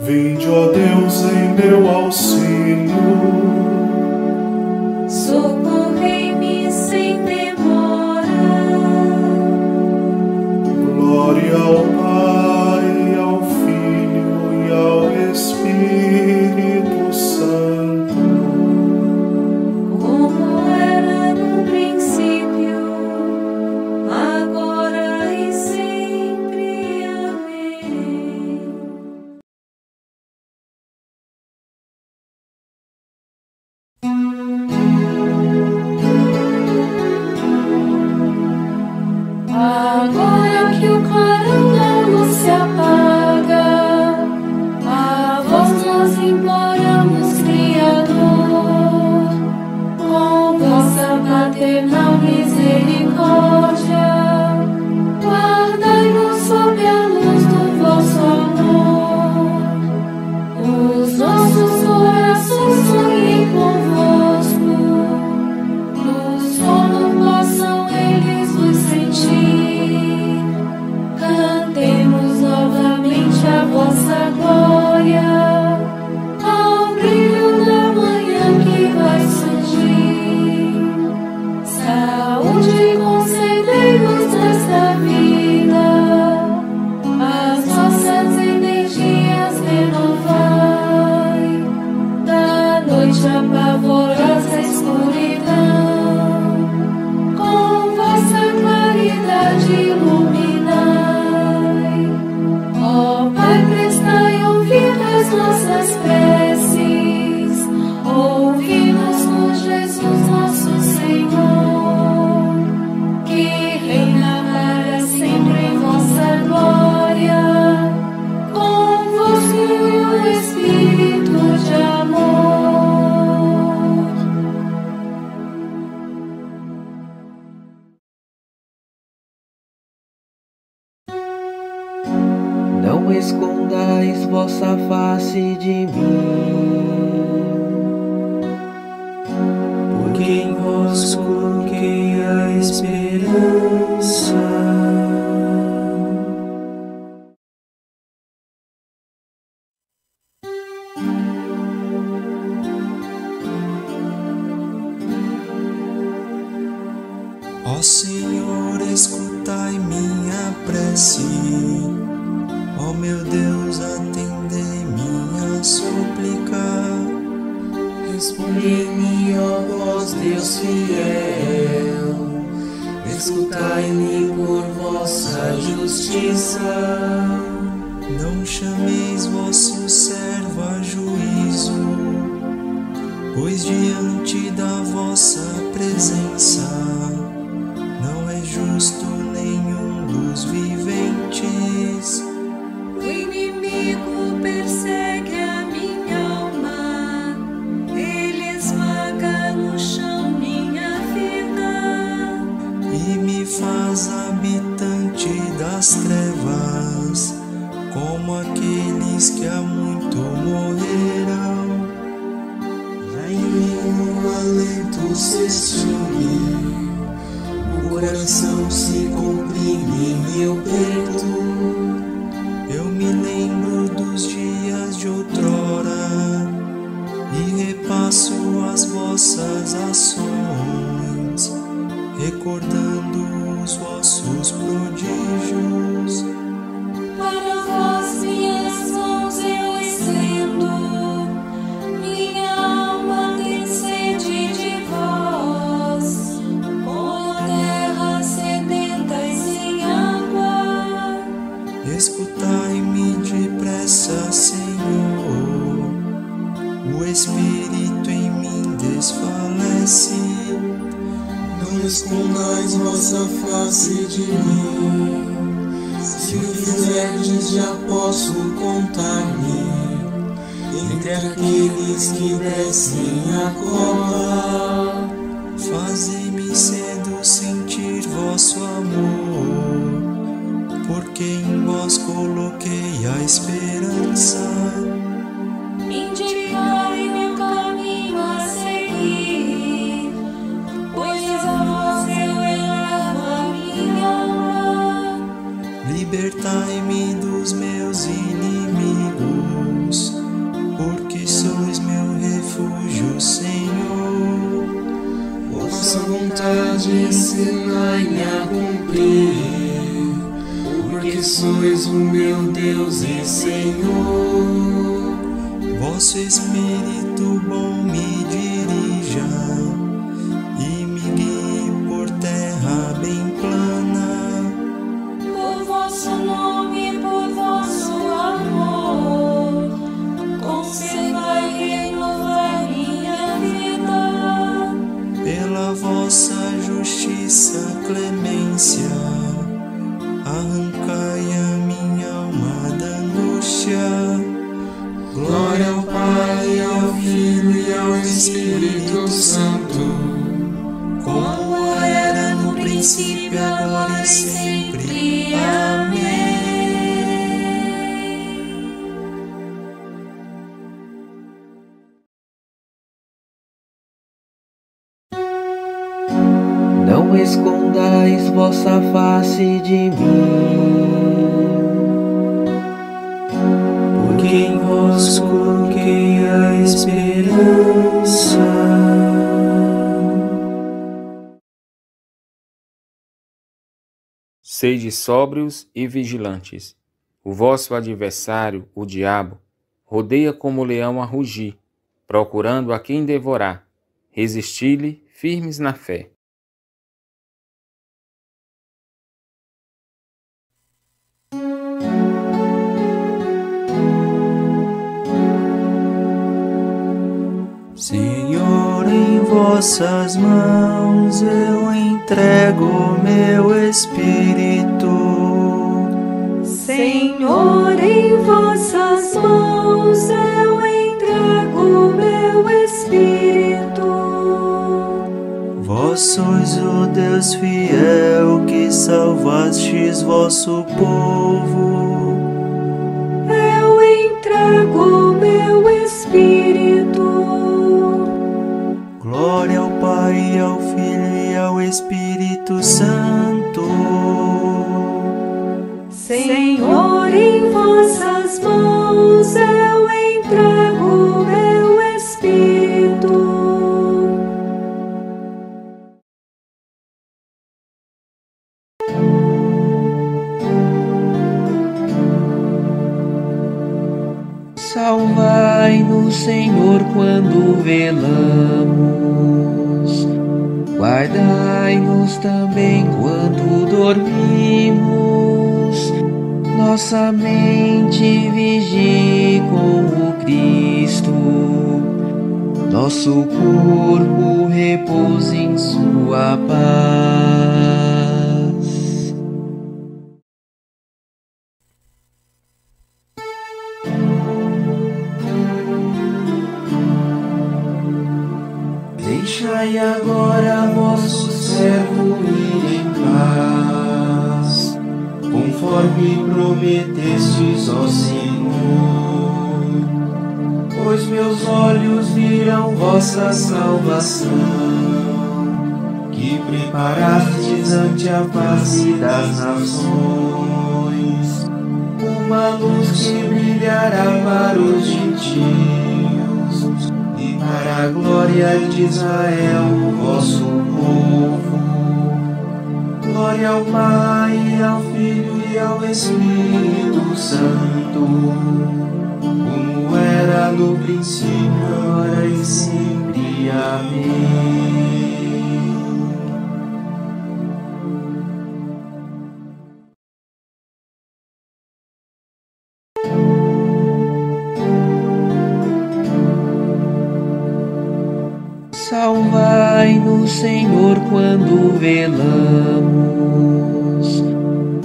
Vinde, ó Deus, em meu auxílio. Socorrei-me sem demora. Glória ao Pai, ao Filho e ao Espírito. nossas pernas. esboça vossa face de mim. Responde-me, ó vós, Deus fiel, escutai-me por vossa justiça. Não chameis vosso servo a juízo, pois diante da vossa presença não é justo nenhum dos vivos. recordando os vossos prodígios. Para vós, minhas mãos eu estendo, minha alma tem sede de vós, como terra sedenta e sem água. Escutai-me depressa, Senhor, o Espírito. escondais vossa face de mim. Se o fizerdes, já posso contar-me entre aqueles que descem a cova. Libertai-me dos meus inimigos, porque sois meu refúgio, Senhor. Vossa vontade ensinai-me a cumprir, porque sois o meu Deus e Senhor. Vosso Espírito bom Espírito Santo, Como era no princípio, agora e sempre. Amém. Não escondais vossa face de mim, porque em vós coloquei a esperança. Sede sóbrios e vigilantes. O vosso adversário, o diabo, rodeia como leão a rugir, procurando a quem devorar. Resisti-lhe firmes na fé. Vossas mãos eu entrego meu espírito. Senhor, em vossas mãos eu entrego meu espírito. Vós sois o Deus fiel que salvastes vosso povo. Eu entrego meu espírito. Glória ao Pai, ao Filho e ao Espírito Santo. Senhor, em vossas mãos eu entrego meu espírito. Salvai-nos, Senhor, quando velamos. Guardai-nos também quando dormimos. Nossa mente vigie com o Cristo. Nosso corpo repousa em sua paz. Prometestes, ó Senhor. Pois meus olhos viram vossa salvação, que preparastes ante a face das nações, uma luz que brilhará para os gentios e para a glória de Israel, vosso povo. Glória ao Pai, ao Filho e ao Espírito Santo, como era no princípio, agora e sempre. Amém. Salvai-nos, Senhor, quando velamos.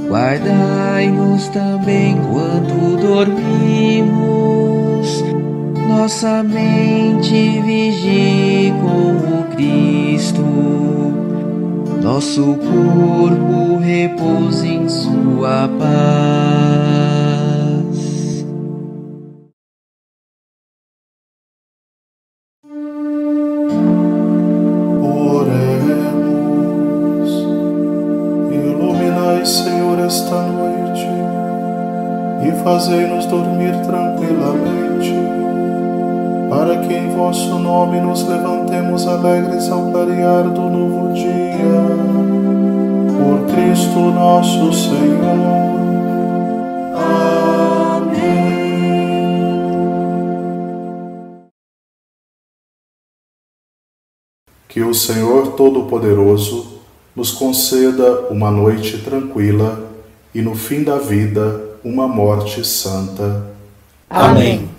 Guardai-nos também quando dormimos. Nossa mente vigie com o Cristo. Nosso corpo repousa em sua paz. E fazei-nos dormir tranquilamente, para que em vosso nome nos levantemos alegres ao clarear do novo dia. Por Cristo nosso Senhor. Que o Senhor Todo-Poderoso nos conceda uma noite tranquila e no fim da vida uma morte santa. Amém.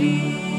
Jesus.